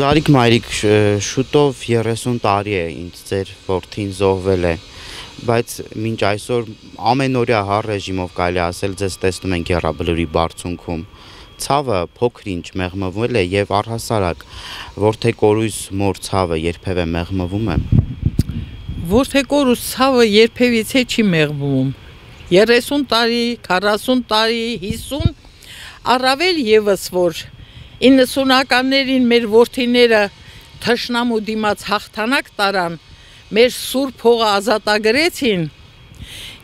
Զարիկ Մայրիկ շուտով 30 տարի է ինձ ծեր որդին զոհվել է, բայց մինչ այսօր ամենօրյա հար ռեժիմով կարելի ասել ձեզ տեսնում ենք երաբլուրի բարձունքում։ Ցավը փոքրինչ մեղմվել է եւ առհասարակ որդեկորույս մոր ցավը երբևէ մեղմվում է։ Որդեկորուս ցավը երբևիցե չի մեղմվում։ 30 տարի, 40 տարի, 50 առավել եւս որ 90-ականներին մեր ворթիները թշնամու դիմաց հաղթանակ տարան, մեր սուրբ հողը ազատագրեցին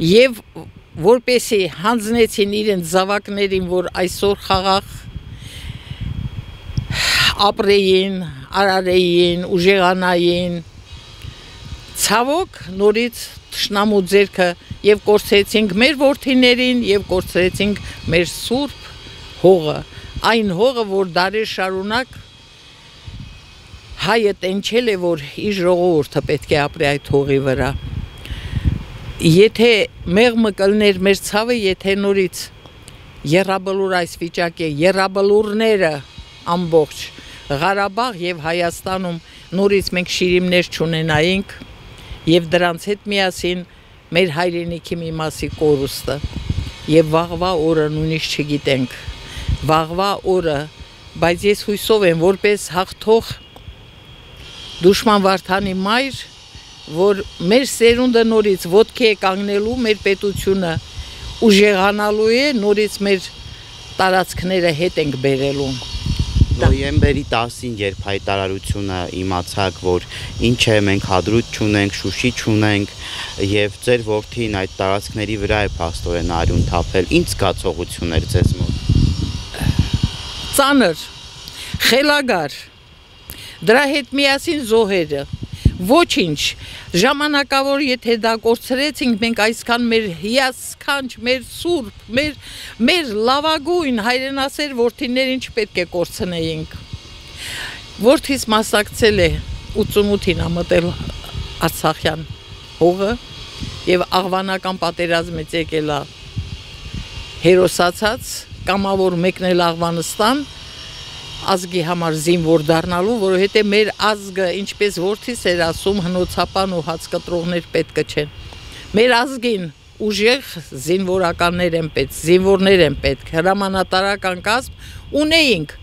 եւ որպեսի հանձնեցին իրենց զավակներին, որ այսօր խաղաղ ապրեին, արարեին, ուժեղանային։ Ցավոք նորից ճշնամու ձերքը եւ կորցրեցինք մեր ворթիներին եւ կորցրեցինք մեր սուրբ հողը այն հողը, որ դարեր շարունակ հայը տենչել է, որ իր ժողովուրդը պետք է ապրի այդ հողի վրա։ Եթե մեղմը կլներ մեր ցավը, եթե նորից Եռաբլուր այս վիճակի, Եռաբլուրները ամբողջ Ղարաբաղ եւ Հայաստանում նորից մենք շիրիմներ չունենայինք եւ դրանց հետ միասին մեր հայրենիքի մի մասի կորուստը եւ վաղվա օրը նույնիսկ չգիտենք վաղվա օրը, բայց ես հույսով եմ որպես հաղթող դուշման Վարդանի մայր, որ մեր սերունդը նորից ոտքի է կանգնելու մեր պետությունը ուժեղանալու է նորից մեր տարածքները հետ ենք բերելու նոյեմբերի 10-ին երբ հայտարարությունը իմացաք, որ ինչ է մենք հադրուտ չունենք, շուշի չունենք եւ ձեր ворթին այդ տարածքների վրա է աստորեն արյուն թափել, ինչ զգացողություն էր ձեզ մոտ? Ծանր, խելագար, դրա հետ միասին զոհերը, ոչինչ, ժամանակավոր եթե դա կորցրեցինք, մենք այսքան մեր հիասքանչ, մեր սուրպ, մեր, մեր լավագույն հայրենասեր որդիներին չպետք է կորցնեինք։ Որդիս մասակցել է 88-ին ամտել Արցախյան հողը եւ աղվանական պատերազմից եկել է հերոսացած կամավոր մեկնել Աղվանստան ազգի համար զինվոր դառնալու, որովհետև մեր ազգը, ինչպես որդիս էր ասում, հնոցապան ու հացկտրողներ պետք չեն։ Մեր ազգին ուժեղ զինվորականներ են պետք, զինվորներ են պետք, հրամանատարական կազմ ունեինք,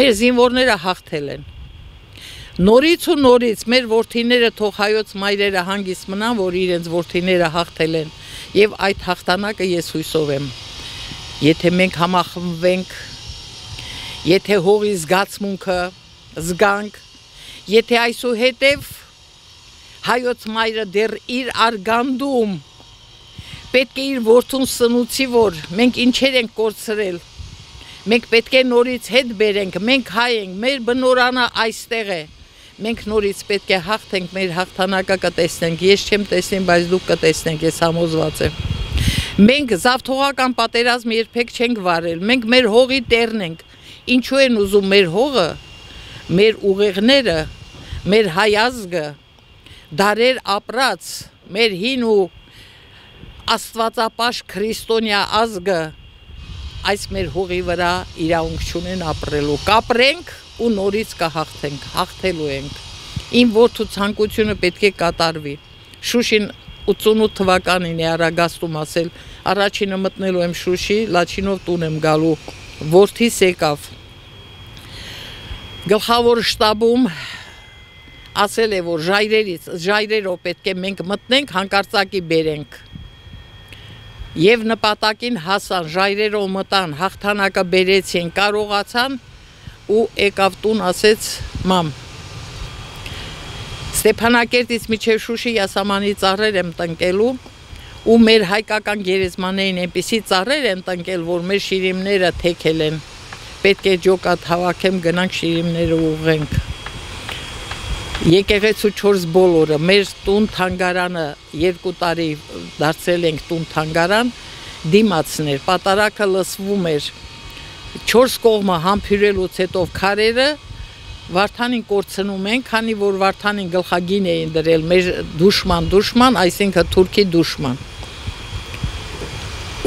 մեր զինվորները հաղթել են։ Նորից ու նորից մեր որդիները թող հայոց մայրերը հանգիստ մնան, որ իրենց որդիները հաղթել են, եւ այդ հաղթանակը ես հույսով եմ եթե մենք համախմբվենք, եթե հողի զգացմունքը զգանք, եթե այսուհետև հայոց մայրը դեռ իր արգանդում պետք է իր որդուն սնուցի, որ մենք ինչեր ենք կորցրել, մենք պետք է նորից հետ բերենք, մենք հայ ենք, մեր բնորանը այստեղ է, մենք նորից պետք է հաղթենք, մեր հաղթանակը կտեսնենք, ես չեմ տեսնին, բայց դուք կտեսնենք, ես համոզված եմ։ Մենք զավթողական պատերազմ երբեք չենք վարել։ Մենք մեր հողի տերն ենք։ Ինչու են ուզում մեր հողը, մեր ուղեղները, մեր հայազգը, դարեր ապրած, մեր հին ու աստվածապաշ քրիստոնյա ազգը այս մեր հողի վրա իրավունք չունեն ապրելու։ Կապրենք ու նորից կհաղթենք, հաղթելու ենք։ Իմ որդու ցանկությունը պետք է կատարվի։ Շուշին 88 թվականին է Արագաստում ասել, առաջինը մտնելու եմ Շուշի, Լաչինով տուն եմ գալու։ Որդիս եկավ։ Գլխավոր շտաբում ասել է, որ ժայրերից, ժայրերով պետք է մենք մտնենք, հանկարծակի բերենք։ Եվ նպատակին հասան, ժայրերով մտան, հաղթանակը բերեցին, կարողացան ու եկավ տուն ասեց մամ Ստեփանակերտից միջև Շուշի յասամանի ծառեր եմ տնկելու ու մեր հայկական գերեզմաներին այնպիսի ծառեր են տնկել, որ մեր շիրիմները թեքել են։ Պետք է ջոկատ հավաքեմ, գնանք շիրիմները ուղենք։ Եկեղեցու 4 բոլորը մեր տուն թանգարանը 2 տարի դարձել ենք տուն թանգարան դիմացներ, պատարակը լսվում էր 4 կողմը համբյուրելուց հետո քարերը Վարդանին կորցնում են, քանի որ Վարդանին գլխագին էին դրել մեր դուշման, դուշման, այսինքն թուրքի դուշման։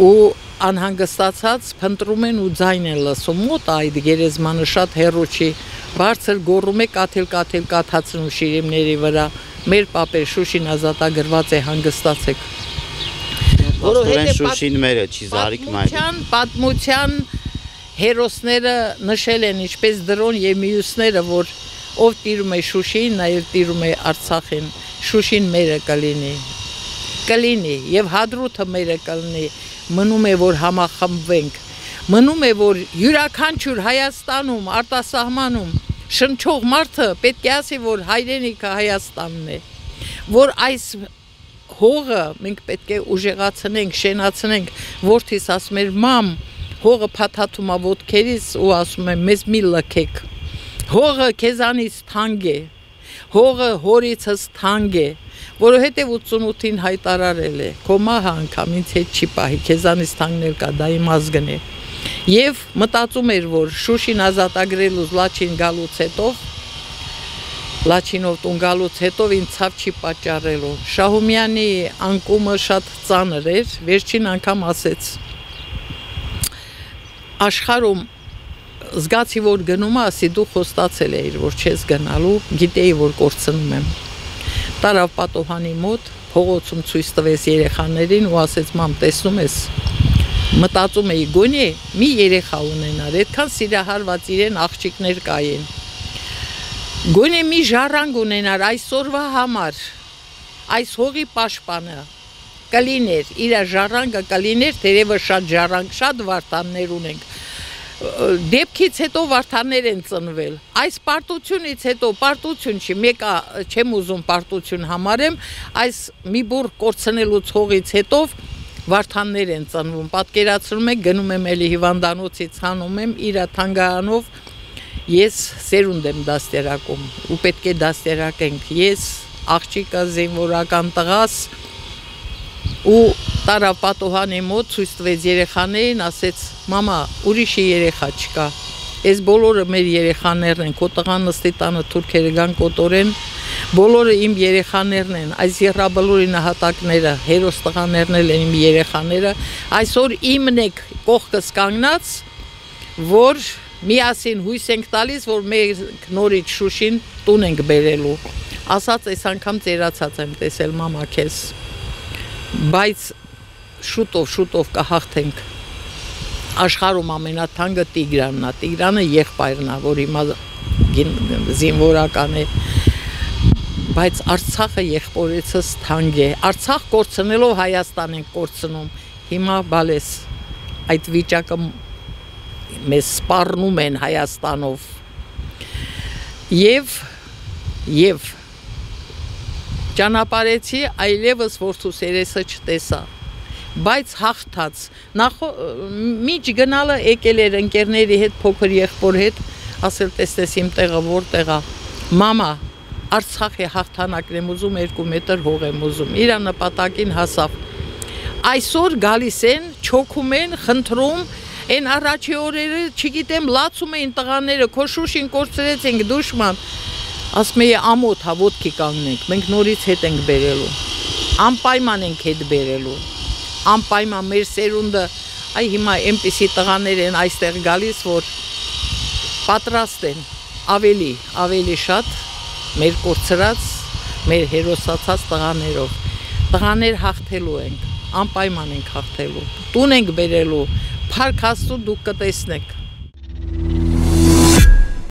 Ու անհանգստացած փնտրում են ու ձայն են լսում մոտ այդ գերեզմանը շատ հերո չի բարձր գոռում է կաթել կաթել կաթացնում շիրիմների վրա մեր պապեր Շուշին ազատագրված է հանգստացեք որովհետեւ Շուշին մերը չի Զարիկ մայր պատմության պատմության հերոսները նշել են ինչպես դրոն եւ մյուսները որ ով տիրում է Շուշին նաեւ տիրում է Արցախին Շուշին մերը կլինի կլինի եւ հադրութը մերը կլինի մնում է որ համախմբվենք մնում է որ յուրաքանչյուր Հայաստանում արտասահմանում շնչող մարդը պետք է ասի որ հայրենիքը Հայաստանն է որ այս հողը մենք պետք է ուժեղացնենք, շենացնենք, որթիս ասում էր մամ, հողը փաթաթում է ոտքերից ու ասում է մեզ մի լքեք։ Հողը քեզանից թանկ է։ Հողը հորիցս թանկ է, որովհետև 88-ին հայտարարել է. «Քո մահը անգամ ինձ հետ չի պահի, քեզանից թանկներ կա, դա իմ ազգն է»։ Եվ մտածում էր, որ Շուշին ազատագրելուց Լաչին գալուց հետո Լաչինով տուն գալուց հետո ինձ ցավ չի պատճառելու։ Շահումյանի անկումը շատ ծանր էր, վերջին անգամ ասեց. Աշխարհում զգացի որ գնում ասի դու խոստացել էիր, որ չես գնալու, գիտեի որ կորցնում եմ։ Տարավ պատոհանի մոտ, փողոցում ցույց տվեց երեխաներին ու ասեց՝ «Մամ, տեսնում ես, մտածում էի գոնե մի երեխա ունենար, այդքան սիրահարված իրեն աղջիկներ կային։ Գոնե մի ժառանգ ունենար այսօրվա համար, այս հողի պաշտպանը կլիներ, իր ժառանգը կլիներ, թերևս շատ ժառանգ, շատ վարտաններ ունենք դեպքից հետո վարդաներ են ծնվել։ Այս պարտությունից հետո պարտություն չի, մեկը չեմ ուզում պարտություն համարեմ, այս մի բուր կորցնելուց հողից հետո վարդաններ են ծնվում։ Պատկերացնում եք, գնում եմ էլի հիվանդանոցից հանում եմ իր թանգարանով ես սերունդ եմ դաստերակում ու պետք է դաստերակենք։ Ես աղջիկը զինվորական տղաս ու տարա պատոհանի մոտ ցույց տվեց երեխաներին, ասեց. «Մամա, ուրիշի երեխա չկա»։ Այս բոլորը մեր երեխաներն են, քո տղան նստի տանը թուրքերը գան կոտորեն, բոլորը իմ երեխաներն են, այս երրաբլուրի նահատակները, հերոս տղաներն են իմ երեխաները, այսօր իմն եք կողքս կանգնած, որ միասին հույս ենք տալիս, որ մեր նորից Շուշին տուն ենք բերելու։ Ասած այս անգամ ծերացած եմ տեսել մամա քեզ։ Բայց շուտով շուտով կհաղթենք աշխարհում ամենաթանկը Տիգրանն է։ Տիգրանը եղբայրն է, որ հիմա զինվորական է բայց Արցախը եղբորեցս թանկ է։ Արցախ կորցնելով Հայաստան են կորցնում։ Հիմա բալես այդ վիճակը մեզ սպառնում են Հայաստանով։ Եվ եւ ճանապարհեցի այլևս որդուս երեսը չտեսա բայց հաղթած նախ միջ գնալը եկել էր ընկերների հետ փոքր եղբոր հետ ասել տեսնես իմ տեղը որտեղ է մամա Արցախի հաղթանակն եմ ուզում 2 մետր հող եմ ուզում։ Իր նպատակին հասավ։ Այսօր գալիս են, չոքում են, խնդրում, այն առաջի օրերը, չգիտեմ, լացում էին տղաները, քոշուշին կորցրեցինք դուշման։ Ասում էի ամոթ հա ոտքի կանգնենք, մենք նորից հետ ենք բերելու։ Անպայման ենք հետ բերելու։ Անպայման մեր սերունդը, այ հիմա այնպիսի տղաներ են այստեղ գալիս, որ պատրաստ են ավելի, ավելի շատ մեր կորցրած, մեր հերոսացած տղաներով։ Տղաներ հաղթելու ենք, անպայման ենք հաղթելու։ Տուն ենք բերելու, Փարք Աստծո դուք կտեսնեք։